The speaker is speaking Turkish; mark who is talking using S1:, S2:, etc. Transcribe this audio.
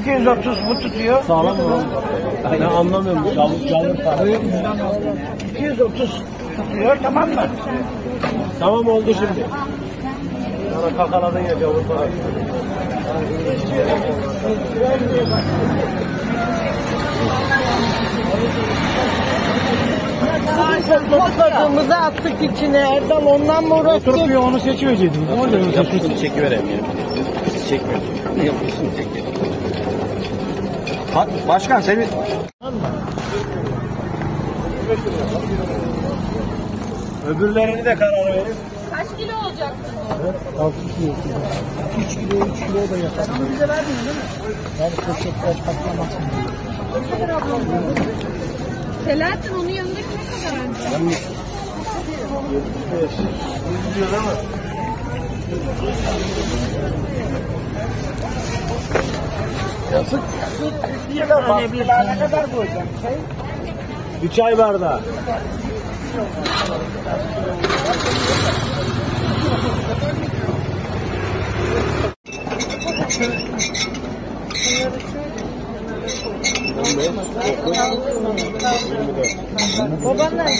S1: 230 bu tutuyor.
S2: Sağlam mı? Ben anlamıyorum. Canlı canlı para.
S1: 230 tutuyor tamam mı?
S2: Tamam oldu şimdi. Sana kakaladın ya canlı para.
S1: Topladığımızı attık içine. Erdal ondan mı uğraştık?
S2: Oturup bir onu seçmeyeceydiniz. Ama da
S3: Yapısını çekiverem ya. Siz çekmiyorsunuz. Yapısını çekiyor. Bak başkan seni
S2: Öbürlerini de karar verin.
S4: Kaç kilo olacak?
S1: 6 kilo. 3 kilo 3 kilo da yapar. Ama bize vermiyor değil mi? Yani poşetler patlamasın diye.
S4: Selahattin onun yanındaki ne kadar önce?
S2: Üzülüyor değil mi?
S1: Yazık. Bir tane bir tane kadar koyacağım. Şey,
S2: Bir çay bardağı.
S1: babanlar